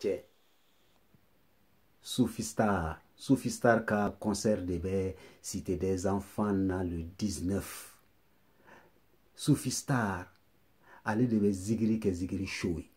cɛ sufistar sufistar ka concert de bɛ cité des enfants na le 19 sufistar ale de bɛ zigiri kɛ zigiri show ye